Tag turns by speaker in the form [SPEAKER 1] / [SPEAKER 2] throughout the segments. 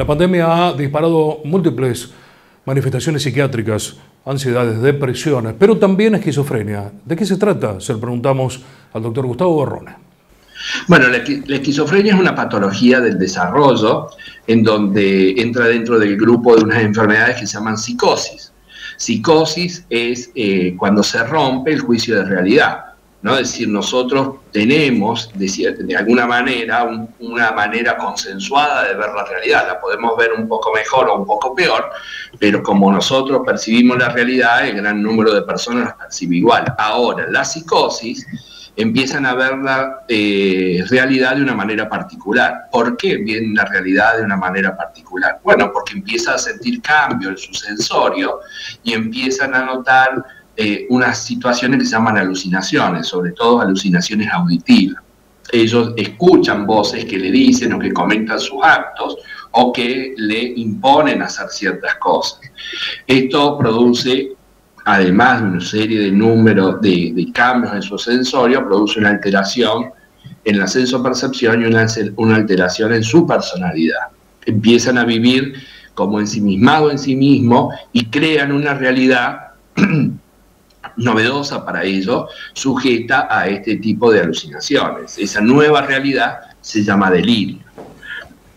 [SPEAKER 1] La pandemia ha disparado múltiples manifestaciones psiquiátricas, ansiedades, depresiones, pero también esquizofrenia. ¿De qué se trata? Se lo preguntamos al doctor Gustavo Borrone.
[SPEAKER 2] Bueno, la, esquizofrenia es una patología del desarrollo en donde entra dentro del grupo de unas enfermedades que se llaman psicosis. Psicosis es eh, cuando se rompe el juicio de realidad. ¿No? Es decir, nosotros tenemos, de, de alguna manera, una manera consensuada de ver la realidad. La podemos ver un poco mejor o un poco peor, pero como nosotros percibimos la realidad, el gran número de personas la percibe igual. Ahora, la psicosis empiezan a ver la eh, realidad de una manera particular. ¿Por qué ven la realidad de una manera particular? Bueno, porque empieza a sentir cambio en su sensorio y empiezan a notar eh, unas situaciones que se llaman alucinaciones, sobre todo alucinaciones auditivas. Ellos escuchan voces que le dicen o que comentan sus actos o que le imponen hacer ciertas cosas. Esto produce, además de una serie de números de, cambios en su sensorio, produce una alteración en la sensopercepción y una, una alteración en su personalidad. Empiezan a vivir como ensimismado en sí mismo y crean una realidad novedosa para ellos, sujeta a este tipo de alucinaciones. Esa nueva realidad se llama delirio.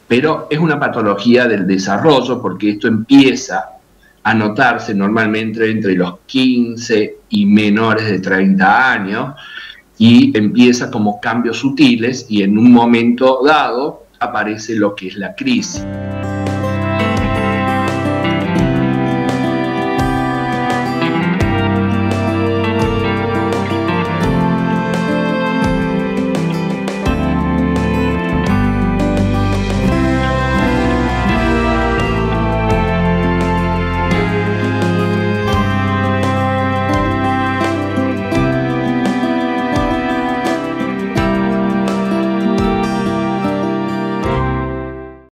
[SPEAKER 2] Pero es una patología del desarrollo porque esto empieza a notarse normalmente entre los 15 y menores de 30 años y empieza como cambios sutiles y en un momento dado aparece lo que es la crisis.